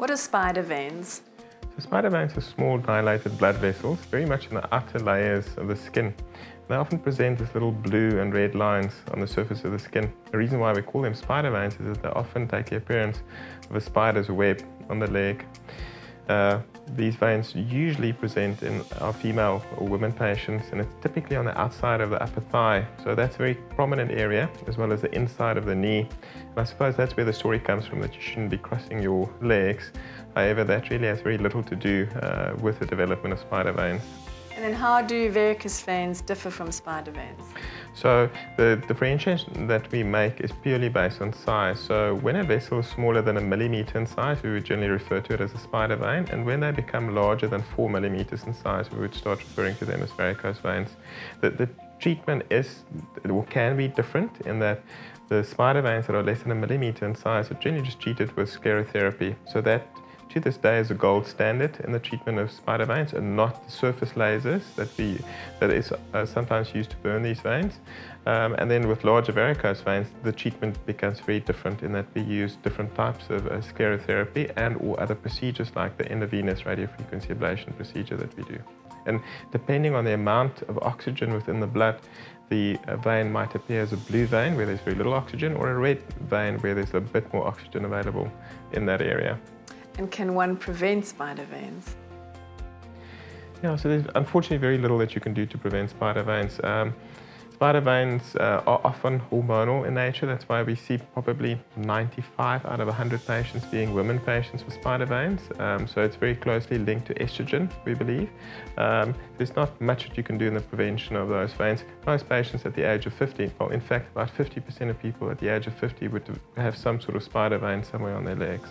are spider veins? So spider veins are small dilated blood vessels, very much in the outer layers of the skin. They often present as little blue and red lines on the surface of the skin. The reason why we call them spider veins is that they often take the appearance of a spider's web on the leg. Uh, these veins usually present in our female or women patients and it's typically on the outside of the upper thigh. So that's a very prominent area as well as the inside of the knee. And I suppose that's where the story comes from that you shouldn't be crossing your legs. However, that really has very little to do uh, with the development of spider veins. And then how do varicose veins differ from spider veins? So the differentiation that we make is purely based on size. So when a vessel is smaller than a millimeter in size, we would generally refer to it as a spider vein. And when they become larger than four millimeters in size, we would start referring to them as varicose veins. The, the treatment is or can be different in that the spider veins that are less than a millimeter in size are generally just treated with sclerotherapy. So that to this day is a gold standard in the treatment of spider veins and not the surface lasers that we that is uh, sometimes used to burn these veins. Um, and then with larger varicose veins, the treatment becomes very different in that we use different types of uh, sclerotherapy and or other procedures like the intravenous radiofrequency ablation procedure that we do. And depending on the amount of oxygen within the blood, the uh, vein might appear as a blue vein where there's very little oxygen or a red vein where there's a bit more oxygen available in that area. And can one prevent spider veins? Yeah, so there's unfortunately very little that you can do to prevent spider veins. Um, spider veins uh, are often hormonal in nature. That's why we see probably 95 out of 100 patients being women patients with spider veins. Um, so it's very closely linked to estrogen, we believe. Um, there's not much that you can do in the prevention of those veins. Most patients at the age of 50, well, in fact, about 50% of people at the age of 50 would have some sort of spider vein somewhere on their legs.